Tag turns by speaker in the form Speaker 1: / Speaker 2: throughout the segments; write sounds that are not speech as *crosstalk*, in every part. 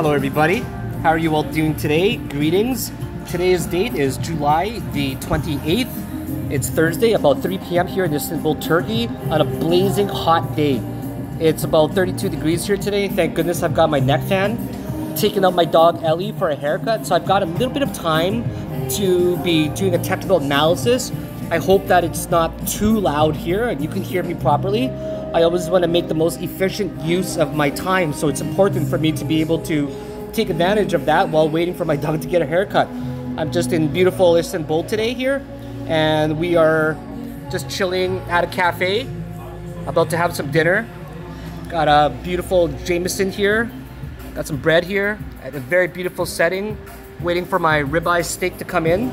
Speaker 1: Hello, everybody. How are you all doing today? Greetings. Today's date is July the 28th. It's Thursday, about 3 p.m. here in Istanbul, Turkey, on a blazing hot day. It's about 32 degrees here today. Thank goodness I've got my neck fan. Taking out my dog Ellie for a haircut, so I've got a little bit of time to be doing a technical analysis. I hope that it's not too loud here and you can hear me properly. I always want to make the most efficient use of my time, so it's important for me to be able to take advantage of that while waiting for my dog to get a haircut. I'm just in beautiful Istanbul today here, and we are just chilling at a cafe, about to have some dinner. Got a beautiful Jameson here, got some bread here at a very beautiful setting, waiting for my ribeye steak to come in,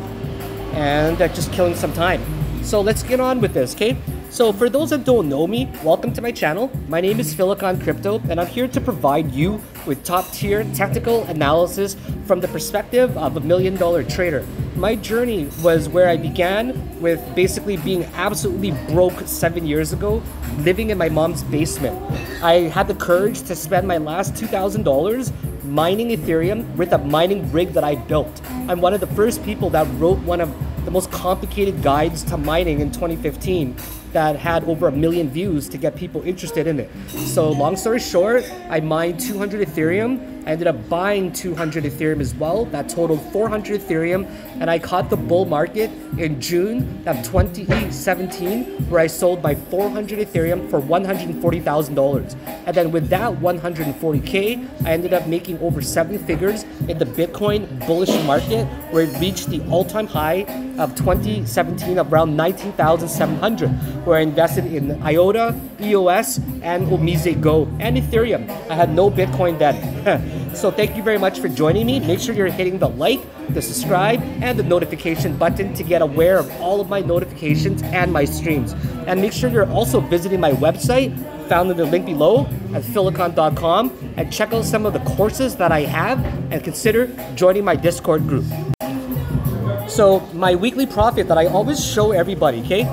Speaker 1: and uh, just killing some time. So let's get on with this, okay? So for those that don't know me, welcome to my channel. My name is Philakone Crypto and I'm here to provide you with top tier technical analysis from the perspective of a million dollar trader. My journey was where I began with basically being absolutely broke seven years ago, living in my mom's basement. I had the courage to spend my last $2,000 mining Ethereum with a mining rig that I built. I'm one of the first people that wrote one of the most complicated guides to mining in 2015 that had over a million views to get people interested in it. So long story short, I mined 200 Ethereum. I ended up buying 200 Ethereum as well. That totaled 400 Ethereum, and I caught the bull market in June of 2017, where I sold my 400 Ethereum for $140,000. And then with that 140k, I ended up making over seven figures in the Bitcoin bullish market, where it reached the all-time high of 2017 of around 19,700 where I invested in IOTA, EOS, and OmiseGO, and Ethereum. I had no Bitcoin then. *laughs* so thank you very much for joining me. Make sure you're hitting the like, the subscribe, and the notification button to get aware of all of my notifications and my streams. And make sure you're also visiting my website, found in the link below at philakone.com, and check out some of the courses that I have, and consider joining my Discord group. So my weekly profit that I always show everybody, okay?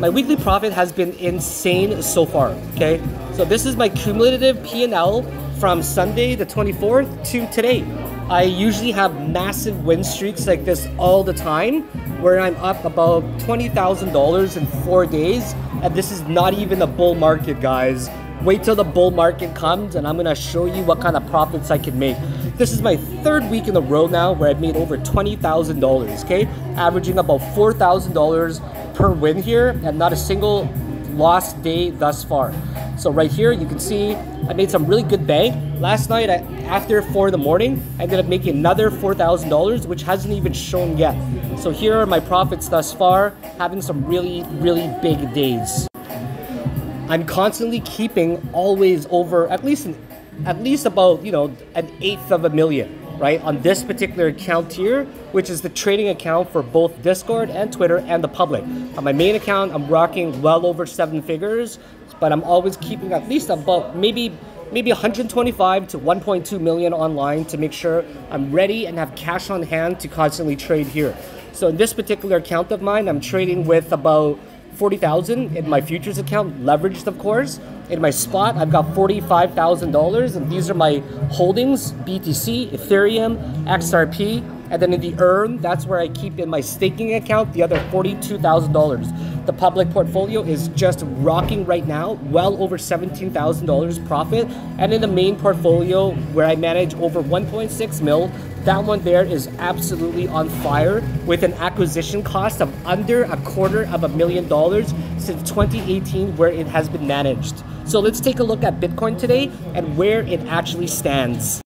Speaker 1: My weekly profit has been insane so far, okay? So this is my cumulative P&L from Sunday the 24th to today. I usually have massive win streaks like this all the time where I'm up about $20,000 in four days. And this is not even a bull market, guys. Wait till the bull market comes and I'm gonna show you what kind of profits I can make. This is my third week in a row now where I've made over $20,000, okay? Averaging about $4,000 per win here and not a single lost day thus far. So right here, you can see I made some really good bank. Last night, I, after 4 in the morning, I ended up making another $4,000, which hasn't even shown yet. So here are my profits thus far, having some really, really big days. I'm constantly keeping always over at least an, at least about you know an eighth of a million right on this particular account here which is the trading account for both discord and twitter and the public on my main account i'm rocking well over seven figures but i'm always keeping at least about maybe maybe 125 to 1.2 million online to make sure i'm ready and have cash on hand to constantly trade here so in this particular account of mine i'm trading with about 40,000 in my futures account, leveraged of course. In my spot, I've got $45,000 and these are my holdings, BTC, Ethereum, XRP, and then in the earn, that's where I keep in my staking account the other $42,000. The public portfolio is just rocking right now, well over $17,000 profit. And in the main portfolio where I manage over 1.6 mil, that one there is absolutely on fire with an acquisition cost of under a quarter of a million dollars since 2018 where it has been managed. So let's take a look at Bitcoin today and where it actually stands.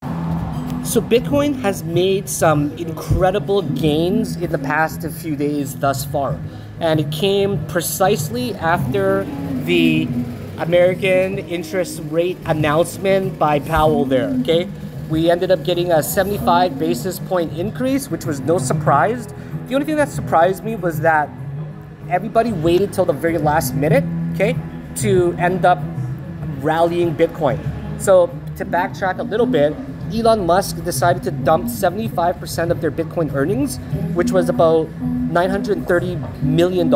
Speaker 1: So Bitcoin has made some incredible gains in the past few days thus far. And it came precisely after the American interest rate announcement by Powell there, okay? We ended up getting a 75 basis point increase, which was no surprise. The only thing that surprised me was that everybody waited till the very last minute, okay, to end up rallying Bitcoin. So to backtrack a little bit, Elon Musk decided to dump 75% of their Bitcoin earnings, which was about $930 million.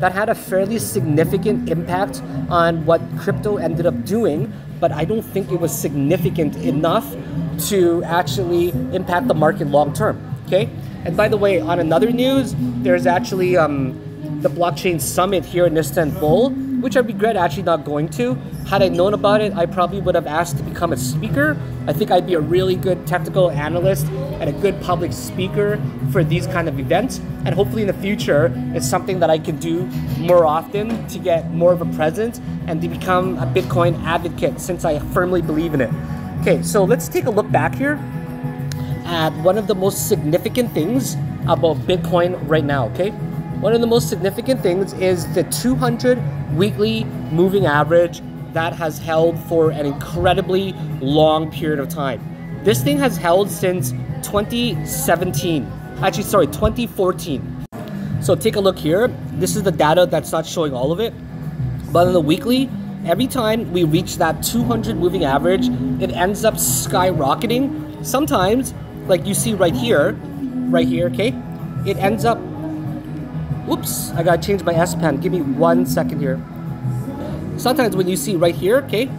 Speaker 1: That had a fairly significant impact on what crypto ended up doing but I don't think it was significant enough to actually impact the market long term. Okay. And by the way, on another news, there's actually um, the blockchain summit here in Istanbul, which I regret actually not going to. Had I known about it, I probably would have asked to become a speaker. I think I'd be a really good technical analyst and a good public speaker for these kind of events. And hopefully in the future, it's something that I can do more often to get more of a presence and to become a Bitcoin advocate since I firmly believe in it. Okay, so let's take a look back here at one of the most significant things about Bitcoin right now, okay? One of the most significant things is the 200 weekly moving average that has held for an incredibly long period of time. This thing has held since 2017. Actually, sorry, 2014. So take a look here. This is the data that's not showing all of it. But on the weekly, every time we reach that 200 moving average, it ends up skyrocketing. Sometimes like you see right here, right here, okay? It ends up, whoops, I gotta change my S Pen. Give me one second here. Sometimes when you see right here, okay?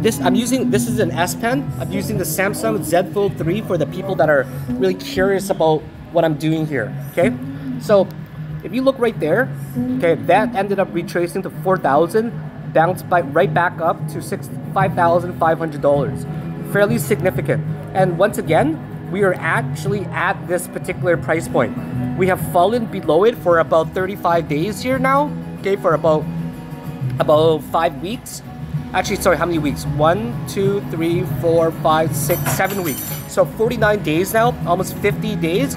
Speaker 1: This, I'm using, this is an S Pen. I'm using the Samsung Z Fold 3 for the people that are really curious about what I'm doing here, okay? So if you look right there, okay, that ended up retracing to 4,000, bounced by, right back up to six, $5,500. Fairly significant. And once again, we are actually at this particular price point. We have fallen below it for about 35 days here now, okay, for about about five weeks. Actually, sorry, how many weeks? One, two, three, four, five, six, seven weeks. So 49 days now, almost 50 days,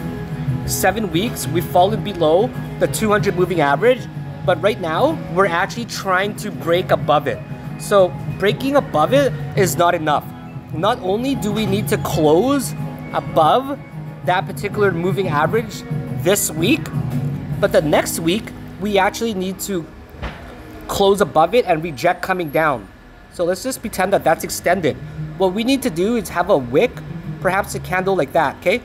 Speaker 1: seven weeks. We've fallen below the 200 moving average, but right now we're actually trying to break above it. So breaking above it is not enough not only do we need to close above that particular moving average this week, but the next week we actually need to close above it and reject coming down. So let's just pretend that that's extended. What we need to do is have a wick, perhaps a candle like that, okay?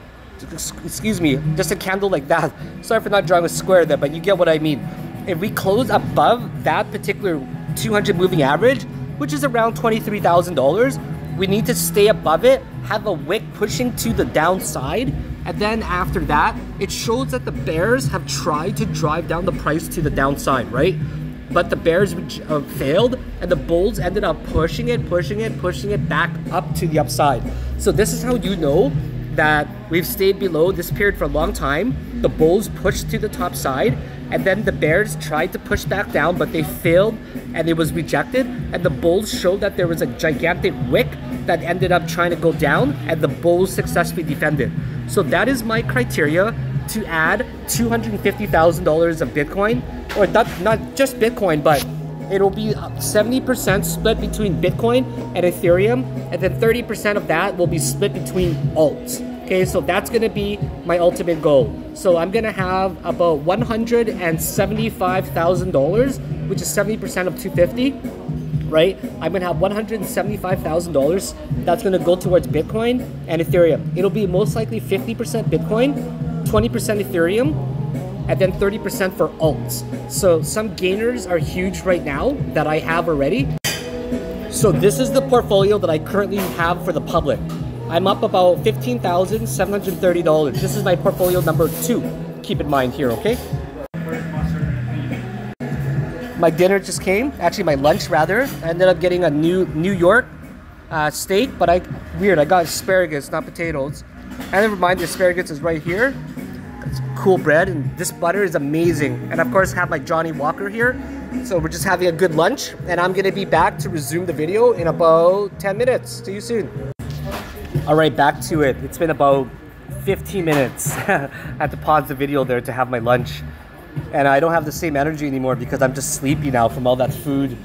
Speaker 1: Excuse me, just a candle like that. *laughs* Sorry for not drawing a square there, but you get what I mean. If we close above that particular 200 moving average, which is around $23,000, we need to stay above it, have a wick pushing to the downside, and then after that, it shows that the bears have tried to drive down the price to the downside, right? But the bears uh, failed, and the bulls ended up pushing it, pushing it, pushing it back up to the upside. So this is how you know that we've stayed below this period for a long time. The bulls pushed to the top side, and then the bears tried to push back down, but they failed and it was rejected. And the bulls showed that there was a gigantic wick that ended up trying to go down, and the bulls successfully defended. So that is my criteria to add $250,000 of Bitcoin, or not, not just Bitcoin, but it'll be 70% split between Bitcoin and Ethereum, and then 30% of that will be split between alts. Okay, so that's gonna be my ultimate goal. So I'm gonna have about $175,000, which is 70% of 250, right? I'm gonna have $175,000 that's gonna go towards Bitcoin and Ethereum. It'll be most likely 50% Bitcoin, 20% Ethereum, and then 30% for alts. So some gainers are huge right now that I have already. So this is the portfolio that I currently have for the public. I'm up about $15,730. This is my portfolio number two. Keep in mind here, okay? My dinner just came, actually my lunch rather. I ended up getting a new New York uh, steak, but I weird, I got asparagus, not potatoes. And never mind, the asparagus is right here. It's cool bread, and this butter is amazing. And of course, have my Johnnie Walker here. So we're just having a good lunch, and I'm gonna be back to resume the video in about 10 minutes. See you soon. All right, back to it. It's been about 15 minutes. I had to pause the video there to have my lunch. And I don't have the same energy anymore because I'm just sleepy now from all that food.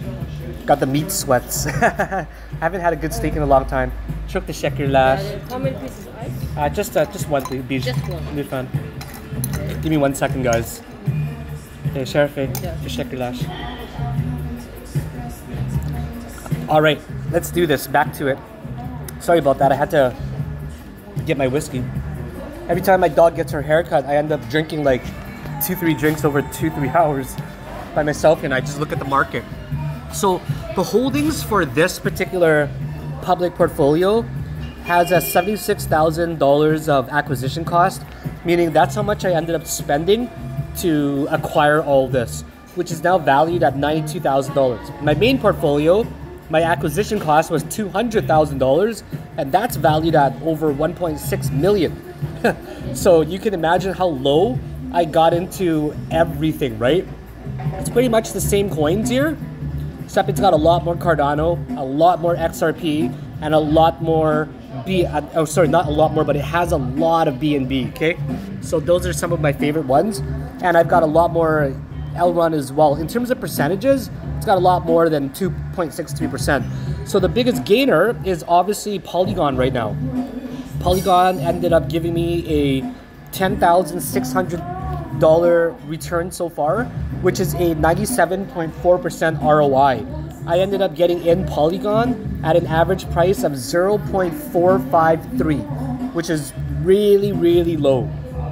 Speaker 1: Got the meat sweats. I *laughs* haven't had a good steak in a long time. Çok teşekkürler.
Speaker 2: How many pieces ice?
Speaker 1: Uh, just, uh, just one, please.
Speaker 2: Just one.
Speaker 1: Lütfen. Give me one second, guys. Okay, Sherife.
Speaker 2: Yeah.
Speaker 1: Teşekkürler. All right, let's do this. Back to it. Sorry about that. I had to get my whiskey. Every time my dog gets her haircut, I end up drinking like two, three drinks over two, three hours by myself, and I just look at the market. So the holdings for this particular public portfolio has a $76,000 of acquisition cost, meaning that's how much I ended up spending to acquire all this, which is now valued at $92,000. My main portfolio, my acquisition cost was $200,000, and that's valued at over 1.6 million. *laughs* so you can imagine how low I got into everything, right? It's pretty much the same coins here, except it's got a lot more Cardano, a lot more XRP, and a lot more B. Uh, oh, sorry, not a lot more, but it has a lot of BNB. Okay, so those are some of my favorite ones, and I've got a lot more Elrond as well. In terms of percentages, it's got a lot more than 2.63%. So the biggest gainer is obviously Polygon right now. Polygon ended up giving me a $10,600 return so far, which is a 97.4% ROI. I ended up getting in Polygon at an average price of 0.453, which is really, really low.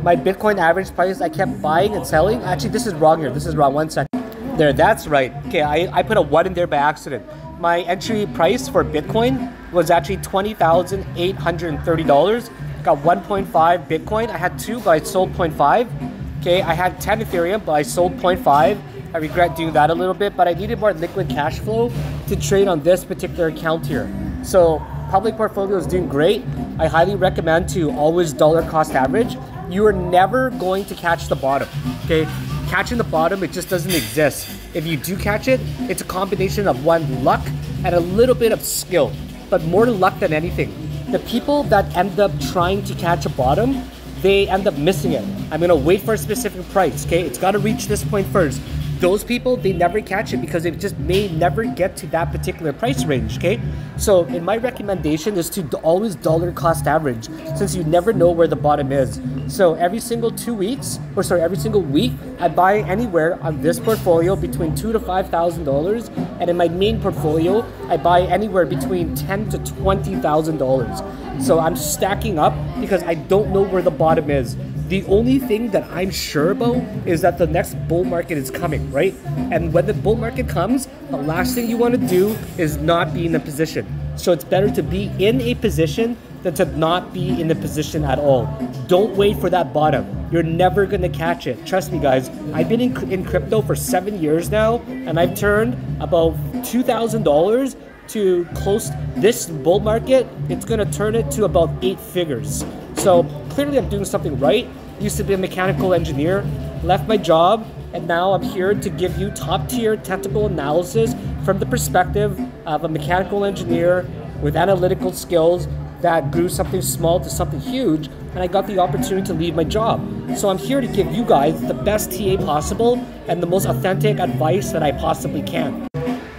Speaker 1: My Bitcoin average price, I kept buying and selling. Actually, this is wrong here. This is wrong. One second. There, that's right. Okay, I, I put a one in there by accident. My entry price for Bitcoin was actually $20,830. Got 1.5 Bitcoin. I had two, but I sold 0.5. Okay, I had 10 Ethereum, but I sold 0.5. I regret doing that a little bit, but I needed more liquid cash flow to trade on this particular account here. So public portfolio is doing great. I highly recommend to always dollar cost average. You are never going to catch the bottom, okay? Catching the bottom, it just doesn't exist. If you do catch it, it's a combination of one, luck, and a little bit of skill, but more luck than anything. The people that end up trying to catch a bottom, they end up missing it. I'm gonna wait for a specific price, okay? It's gotta reach this point first those people they never catch it because they just may never get to that particular price range okay? So in my recommendation is to always dollar cost average since you never know where the bottom is. So every single two weeks or sorry every single week i buy anywhere on this portfolio between two to five thousand dollars and in my main portfolio i buy anywhere between ten to twenty thousand dollars. So i'm stacking up because i don't know where the bottom is the only thing that I'm sure about is that the next bull market is coming, right? And when the bull market comes, the last thing you want to do is not be in a position. So it's better to be in a position than to not be in a position at all. Don't wait for that bottom. You're never gonna catch it. Trust me, guys. I've been in, in crypto for seven years now, and I've turned about two thousand dollars to close this bull market. It's gonna turn it to about eight figures. So clearly, I'm doing something right used to be a mechanical engineer, left my job, and now I'm here to give you top tier technical analysis from the perspective of a mechanical engineer with analytical skills that grew something small to something huge, and I got the opportunity to leave my job. So I'm here to give you guys the best TA possible and the most authentic advice that I possibly can.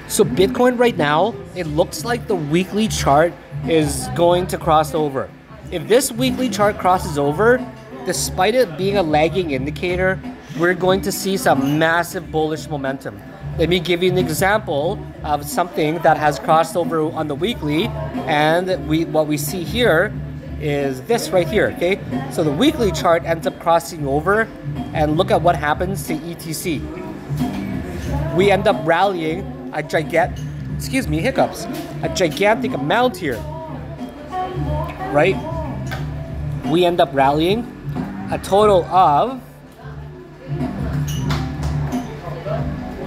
Speaker 1: So Bitcoin right now, it looks like the weekly chart is going to cross over. If this weekly chart crosses over, despite it being a lagging indicator, we're going to see some massive bullish momentum. Let me give you an example of something that has crossed over on the weekly, and we what we see here is this right here, okay? So the weekly chart ends up crossing over, and look at what happens to ETC. We end up rallying a gigantic, excuse me, hiccups, a gigantic amount here, right? We end up rallying a total of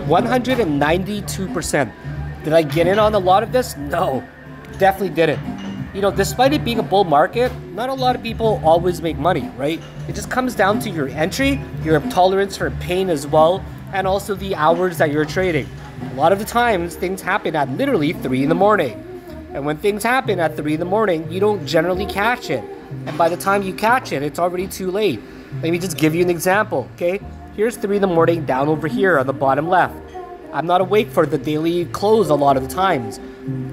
Speaker 1: 192%. Did I get in on a lot of this? No, definitely didn't. You know, despite it being a bull market, not a lot of people always make money, right? It just comes down to your entry, your tolerance for pain as well, and also the hours that you're trading. A lot of the times, things happen at literally 3 in the morning. And when things happen at 3 in the morning, you don't generally catch it. And by the time you catch it, it's already too late. Let me just give you an example, okay? Here's 3 in the morning down over here on the bottom left. I'm not awake for the daily close a lot of times.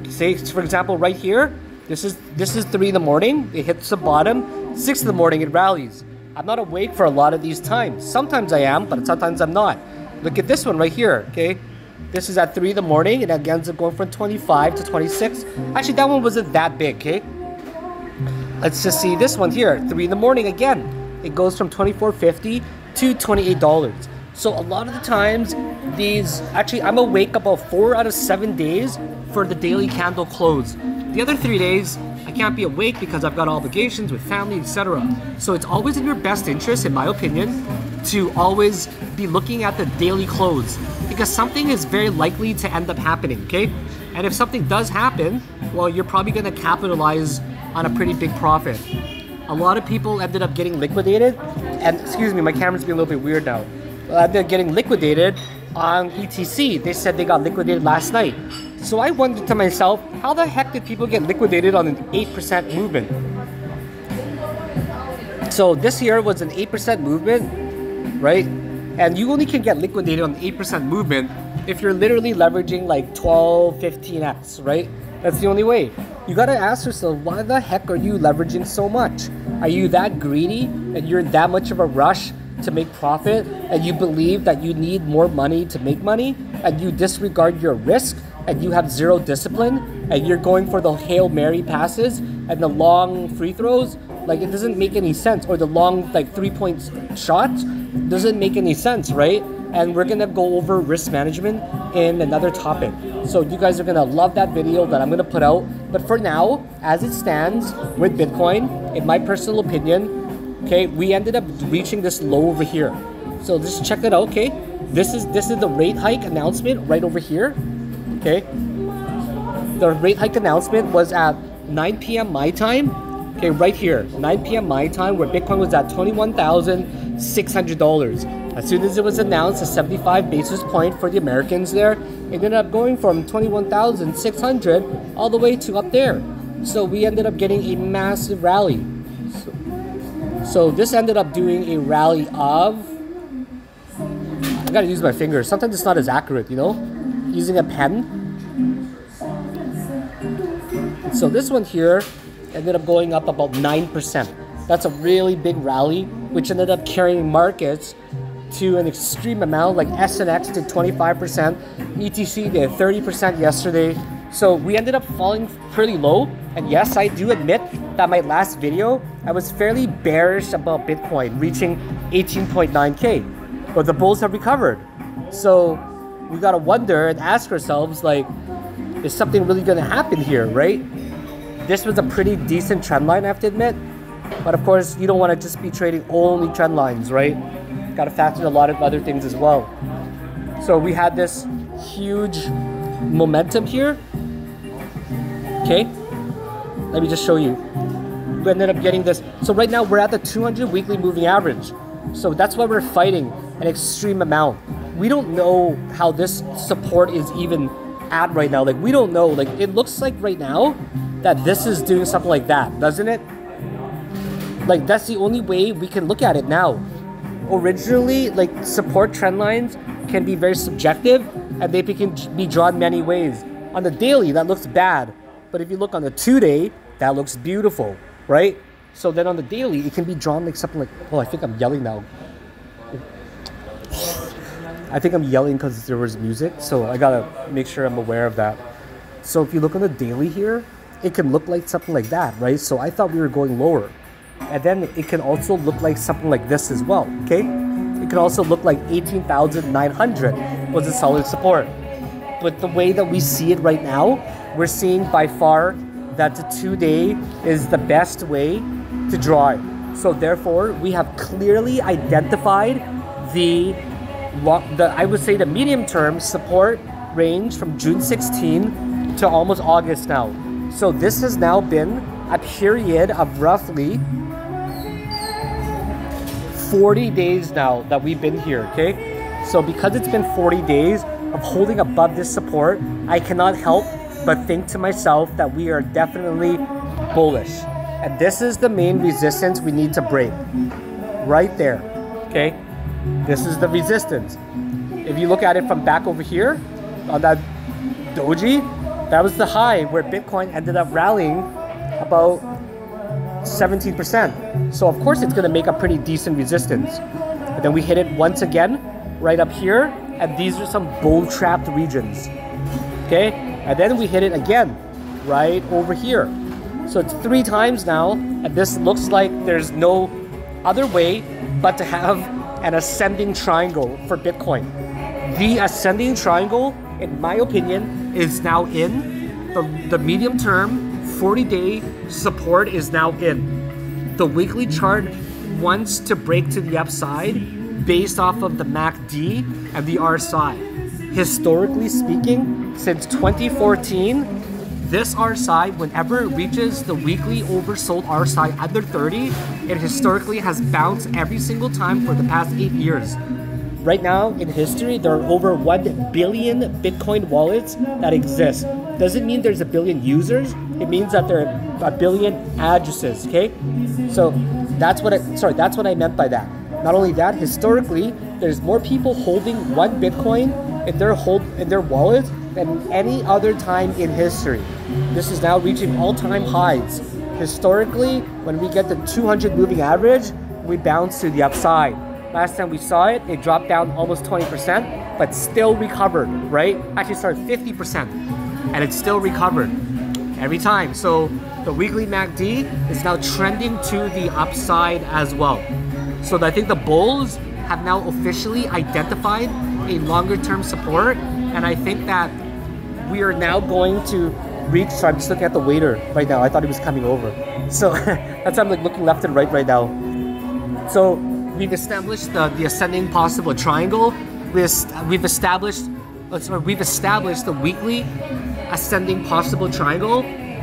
Speaker 1: Say, for example, right here, this is this is 3 in the morning, it hits the bottom, 6 in the morning, it rallies. I'm not awake for a lot of these times. Sometimes I am, but sometimes I'm not. Look at this one right here, okay? This is at 3 in the morning, and it ends up going from 25 to 26. Actually, that one wasn't that big, okay? Let's just see this one here, 3 in the morning again. It goes from $24.50 to $28. So a lot of the times, these, actually I'm awake about 4 out of 7 days for the daily candle close. The other 3 days, I can't be awake because I've got obligations with family, etc. So it's always in your best interest, in my opinion, to always be looking at the daily close because something is very likely to end up happening, okay? And if something does happen, well, you're probably gonna capitalize on a pretty big profit. A lot of people ended up getting liquidated, and excuse me, my camera's being a little bit weird now. They're getting liquidated on ETC. They said they got liquidated last night. So I wondered to myself, how the heck did people get liquidated on an 8% movement? So this year was an 8% movement, right? And you only can get liquidated on 8% movement if you're literally leveraging like 12, 15x, right? That's the only way. You gotta ask yourself, why the heck are you leveraging so much? Are you that greedy and you're in that much of a rush to make profit and you believe that you need more money to make money and you disregard your risk and you have zero discipline and you're going for the Hail Mary passes and the long free throws, like it doesn't make any sense. Or the long like three point shots doesn't make any sense, right? And we're gonna go over risk management in another topic. So you guys are gonna love that video that I'm gonna put out. But for now, as it stands with Bitcoin, in my personal opinion, okay, we ended up reaching this low over here. So just check it out, okay? This is this is the rate hike announcement right over here. Okay. The rate hike announcement was at 9 p.m. my time. Okay, right here, 9 p.m. my time, where Bitcoin was at $21,600. As soon as it was announced, a 75 basis point for the Americans there, it ended up going from 21,600 all the way to up there. So we ended up getting a massive rally. So, this ended up doing a rally of. I gotta use my fingers. Sometimes it's not as accurate, you know? using a pen. So this one here ended up going up about 9%. That's a really big rally, which ended up carrying markets to an extreme amount, like SNX did 25%, ETC did 30% yesterday. So we ended up falling pretty low. And yes, I do admit that my last video, I was fairly bearish about Bitcoin reaching 18.9K. But the bulls have recovered. So we gotta wonder and ask ourselves like, is something really gonna happen here, right? This was a pretty decent trend line, I have to admit. But of course, you don't want to just be trading only trend lines, right? Got to factor in a lot of other things as well. So we had this huge momentum here. Okay, let me just show you. We ended up getting this. So right now we're at the 200 weekly moving average. So that's why we're fighting an extreme amount we don't know how this support is even at right now. Like we don't know. Like it looks like right now that this is doing something like that, doesn't it? Like that's the only way we can look at it now. Originally, like support trend lines can be very subjective and they can be drawn many ways. On the daily, that looks bad. But if you look on the two day, that looks beautiful, right? So then on the daily, it can be drawn like something like, oh, I think I'm yelling now. I think I'm yelling because there was music, so I gotta make sure I'm aware of that. So if you look on the daily here, it can look like something like that, right? So I thought we were going lower. And then it can also look like something like this as well, okay? It can also look like 18,900 was a solid support. But the way that we see it right now, we're seeing by far that the two day is the best way to draw it. So therefore, we have clearly identified the the I would say the medium term support range from June 16 to almost August now. So this has now been a period of roughly 40 days now that we've been here, okay? So because it's been 40 days of holding above this support, I cannot help but think to myself that we are definitely bullish. And this is the main resistance we need to break. Right there, okay? This is the resistance. If you look at it from back over here on that doji, that was the high where Bitcoin ended up rallying about 17%. So of course it's going to make a pretty decent resistance. But then we hit it once again right up here and these are some bull trapped regions. Okay? And then we hit it again right over here. So it's three times now and this looks like there's no other way but to have an ascending triangle for Bitcoin. The ascending triangle, in my opinion, is now in the, the medium term 40 day support is now in. The weekly chart wants to break to the upside based off of the MACD and the RSI. Historically speaking, since 2014, this RSI, whenever it reaches the weekly oversold RSI under 30, it historically has bounced every single time for the past eight years. Right now in history, there are over 1 billion Bitcoin wallets that exist. Doesn't mean there's a billion users, it means that there are a billion addresses, okay? So that's what I, sorry, that's what I meant by that. Not only that, historically, there's more people holding one Bitcoin in their hold in their wallet than any other time in history. This is now reaching all-time highs. Historically, when we get the 200 moving average, we bounce to the upside. Last time we saw it, it dropped down almost 20%, but still recovered, right? Actually started 50%, and it still recovered every time. So the weekly MACD is now trending to the upside as well. So I think the bulls have now officially identified a longer term support, and I think that we are now going to reach. So I'm just looking at the waiter right now. I thought he was coming over. So *laughs* that's why I'm like looking left and right right now. So we've established the, the ascending possible triangle. We've established uh, sorry, we've established the weekly ascending possible triangle,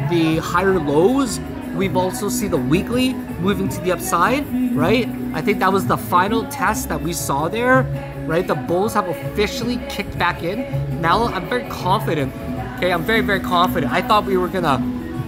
Speaker 1: the higher lows. We've also see the weekly moving to the upside, right? I think that was the final test that we saw there, right? The bulls have officially kicked back in. Now I'm very confident. Okay, I'm very very confident. I thought we were gonna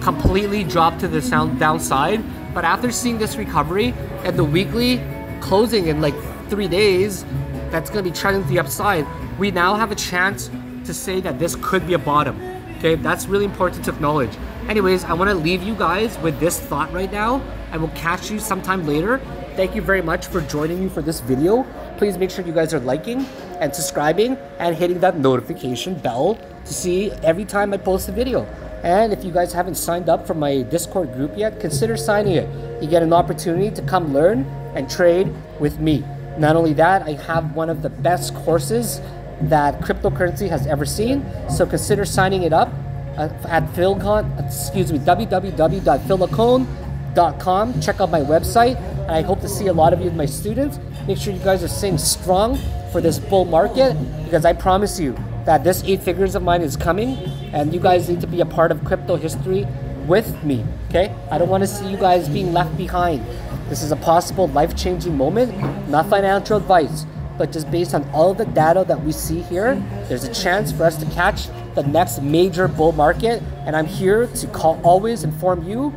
Speaker 1: completely drop to the sound downside, but after seeing this recovery and the weekly closing in like three days, that's gonna be trending to the upside. We now have a chance to say that this could be a bottom. Okay, that's really important to acknowledge. Anyways, I want to leave you guys with this thought right now. I will catch you sometime later. Thank you very much for joining me for this video. Please make sure you guys are liking and subscribing and hitting that notification bell to see every time I post a video. And if you guys haven't signed up for my Discord group yet, consider signing it. You get an opportunity to come learn and trade with me. Not only that, I have one of the best courses that cryptocurrency has ever seen. So consider signing it up uh, at Philcon, excuse me, www.philakone.com. Check out my website. And I hope to see a lot of you, my students. Make sure you guys are staying strong for this bull market because I promise you that this eight figures of mine is coming and you guys need to be a part of crypto history with me. Okay? I don't want to see you guys being left behind. This is a possible life changing moment, not financial advice but just based on all the data that we see here, there's a chance for us to catch the next major bull market. And I'm here to call, always inform you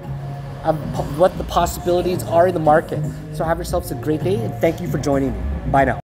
Speaker 1: of what the possibilities are in the market. So have yourselves a great day and thank you for joining me. Bye now.